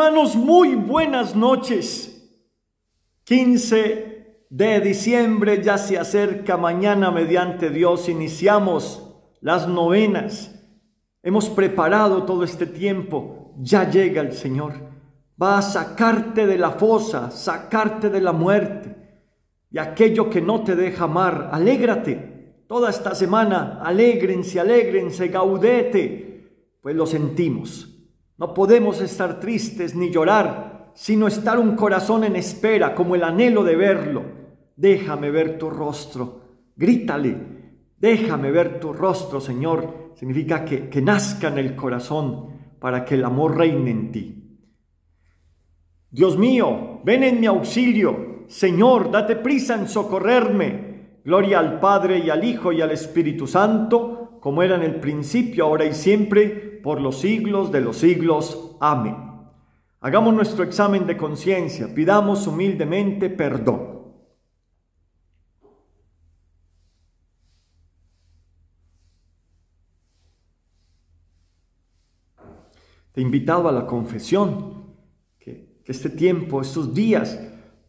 hermanos, muy buenas noches. 15 de diciembre ya se acerca, mañana mediante Dios iniciamos las novenas. Hemos preparado todo este tiempo, ya llega el Señor. Va a sacarte de la fosa, sacarte de la muerte y aquello que no te deja amar. Alégrate. Toda esta semana, alégrense, alégrense, gaudete, pues lo sentimos no podemos estar tristes ni llorar, sino estar un corazón en espera, como el anhelo de verlo. Déjame ver tu rostro. Grítale, déjame ver tu rostro, Señor. Significa que, que nazca en el corazón para que el amor reine en ti. Dios mío, ven en mi auxilio. Señor, date prisa en socorrerme. Gloria al Padre y al Hijo y al Espíritu Santo, como era en el principio, ahora y siempre por los siglos de los siglos. Amén. Hagamos nuestro examen de conciencia, pidamos humildemente perdón. Te invitado a la confesión, que, que este tiempo, estos días,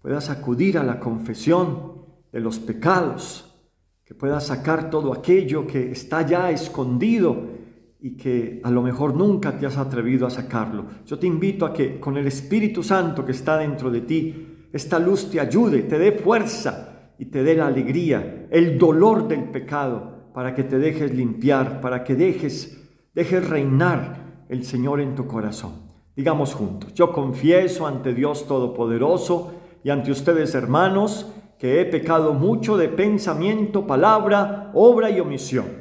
puedas acudir a la confesión de los pecados, que puedas sacar todo aquello que está ya escondido y que a lo mejor nunca te has atrevido a sacarlo. Yo te invito a que con el Espíritu Santo que está dentro de ti, esta luz te ayude, te dé fuerza y te dé la alegría, el dolor del pecado, para que te dejes limpiar, para que dejes, dejes reinar el Señor en tu corazón. Digamos juntos, yo confieso ante Dios Todopoderoso y ante ustedes hermanos que he pecado mucho de pensamiento, palabra, obra y omisión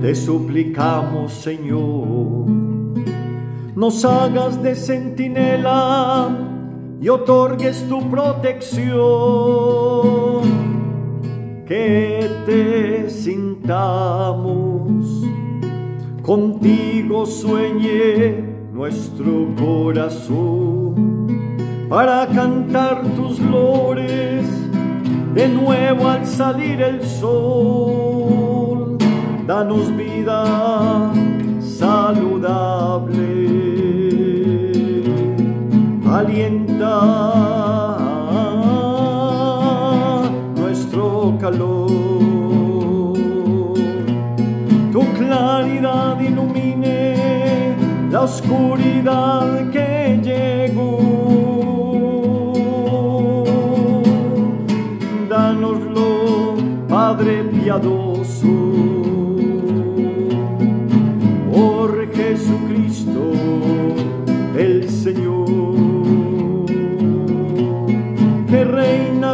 te suplicamos, Señor, nos hagas de centinela y otorgues tu protección, que te sintamos, contigo sueñe nuestro corazón, para cantar tus lores de nuevo al salir el sol danos vida saludable, alienta nuestro calor, tu claridad ilumine la oscuridad que llegó. Danoslo, Padre piadoso.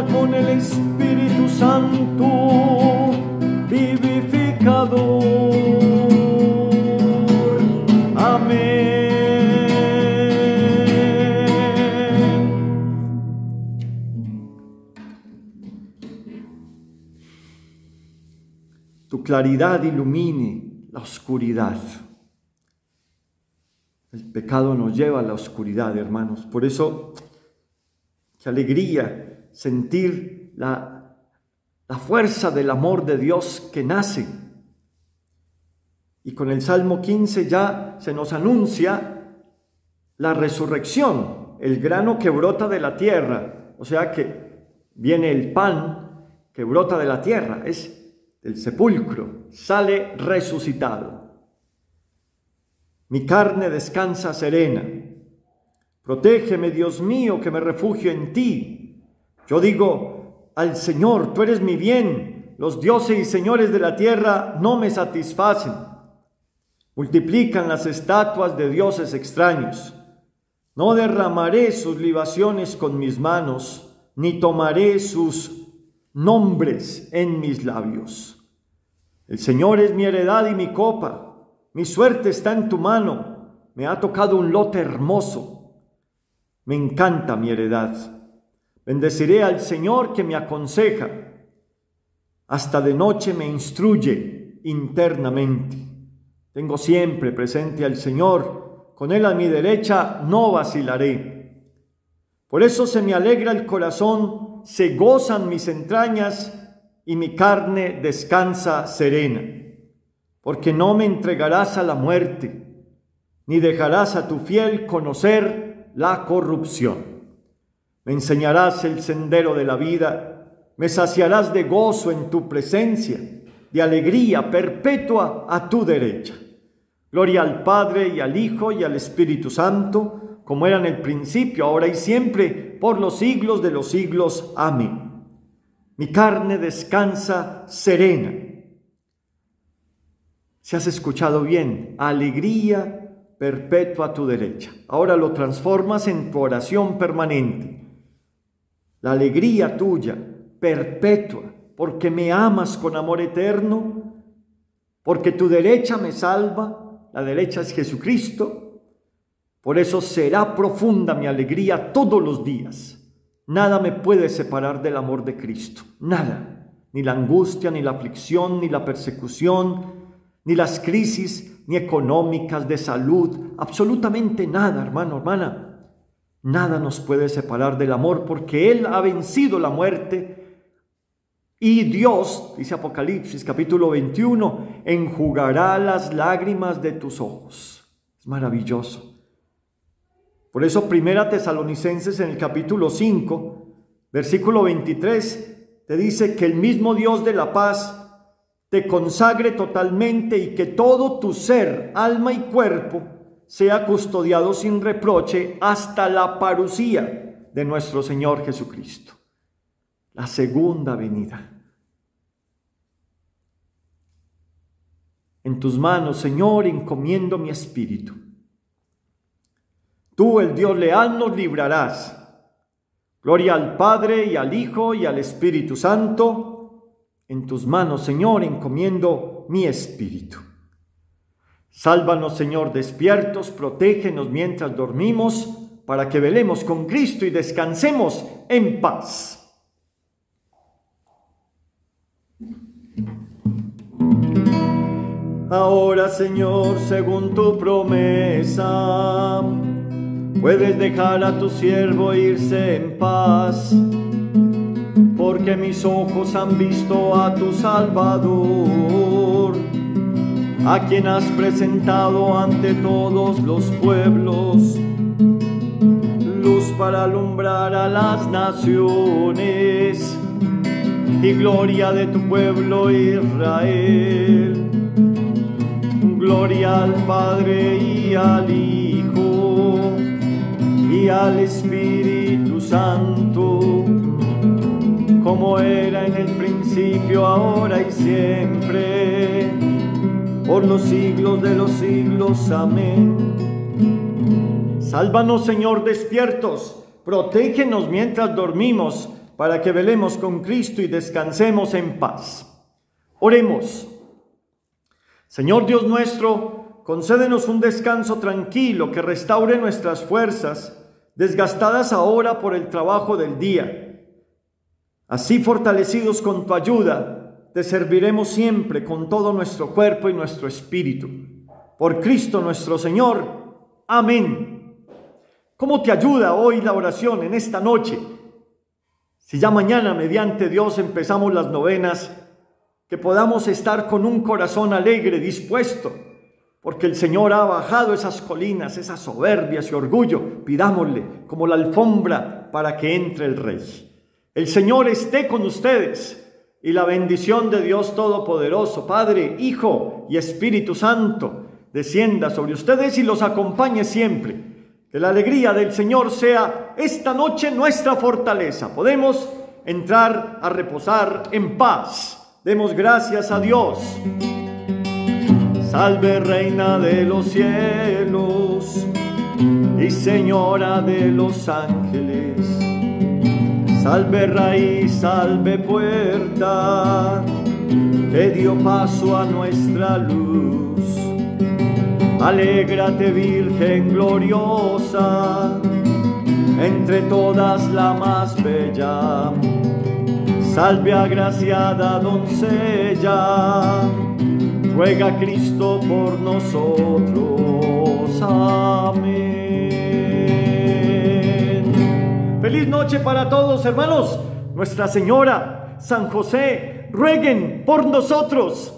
Con el Espíritu Santo vivificador. Amén. Tu claridad ilumine la oscuridad. El pecado nos lleva a la oscuridad, hermanos. Por eso, qué alegría sentir la, la fuerza del amor de Dios que nace. Y con el Salmo 15 ya se nos anuncia la resurrección, el grano que brota de la tierra, o sea que viene el pan que brota de la tierra, es del sepulcro, sale resucitado. Mi carne descansa serena. Protégeme, Dios mío, que me refugio en ti. Yo digo al Señor, tú eres mi bien, los dioses y señores de la tierra no me satisfacen. Multiplican las estatuas de dioses extraños. No derramaré sus libaciones con mis manos, ni tomaré sus nombres en mis labios. El Señor es mi heredad y mi copa, mi suerte está en tu mano, me ha tocado un lote hermoso. Me encanta mi heredad. Bendeciré al Señor que me aconseja. Hasta de noche me instruye internamente. Tengo siempre presente al Señor. Con Él a mi derecha no vacilaré. Por eso se me alegra el corazón, se gozan mis entrañas y mi carne descansa serena. Porque no me entregarás a la muerte, ni dejarás a tu fiel conocer la corrupción. Me enseñarás el sendero de la vida, me saciarás de gozo en tu presencia, de alegría perpetua a tu derecha. Gloria al Padre y al Hijo y al Espíritu Santo, como era en el principio, ahora y siempre, por los siglos de los siglos. Amén. Mi carne descansa serena. Si has escuchado bien, alegría perpetua a tu derecha. Ahora lo transformas en tu oración permanente. La alegría tuya, perpetua, porque me amas con amor eterno, porque tu derecha me salva, la derecha es Jesucristo. Por eso será profunda mi alegría todos los días. Nada me puede separar del amor de Cristo. Nada. Ni la angustia, ni la aflicción, ni la persecución, ni las crisis, ni económicas, de salud. Absolutamente nada, hermano, hermana. Nada nos puede separar del amor porque Él ha vencido la muerte y Dios, dice Apocalipsis capítulo 21, enjugará las lágrimas de tus ojos. Es maravilloso. Por eso Primera Tesalonicenses en el capítulo 5, versículo 23, te dice que el mismo Dios de la paz te consagre totalmente y que todo tu ser, alma y cuerpo sea custodiado sin reproche hasta la parucía de nuestro Señor Jesucristo. La segunda venida. En tus manos, Señor, encomiendo mi espíritu. Tú, el Dios leal, nos librarás. Gloria al Padre y al Hijo y al Espíritu Santo. En tus manos, Señor, encomiendo mi espíritu. Sálvanos, Señor, despiertos, protégenos mientras dormimos, para que velemos con Cristo y descansemos en paz. Ahora, Señor, según tu promesa, puedes dejar a tu siervo irse en paz, porque mis ojos han visto a tu Salvador, a quien has presentado ante todos los pueblos, luz para alumbrar a las naciones y gloria de tu pueblo Israel. Gloria al Padre y al Hijo y al Espíritu Santo, como era en el principio, ahora y siempre, por los siglos de los siglos. Amén. Sálvanos, Señor, despiertos, protégenos mientras dormimos, para que velemos con Cristo y descansemos en paz. Oremos. Señor Dios nuestro, concédenos un descanso tranquilo que restaure nuestras fuerzas, desgastadas ahora por el trabajo del día. Así fortalecidos con tu ayuda, te serviremos siempre con todo nuestro cuerpo y nuestro espíritu. Por Cristo nuestro Señor. Amén. ¿Cómo te ayuda hoy la oración en esta noche? Si ya mañana, mediante Dios, empezamos las novenas, que podamos estar con un corazón alegre, dispuesto, porque el Señor ha bajado esas colinas, esas soberbias y orgullo. Pidámosle como la alfombra para que entre el Rey. El Señor esté con ustedes y la bendición de Dios Todopoderoso, Padre, Hijo y Espíritu Santo, descienda sobre ustedes y los acompañe siempre. Que la alegría del Señor sea esta noche nuestra fortaleza. Podemos entrar a reposar en paz. Demos gracias a Dios. Salve Reina de los cielos y Señora de los ángeles. Salve raíz, salve puerta, que dio paso a nuestra luz. Alégrate Virgen gloriosa, entre todas la más bella. Salve agraciada doncella, ruega Cristo por nosotros. Amén. Feliz noche para todos, hermanos. Nuestra Señora, San José, rueguen por nosotros.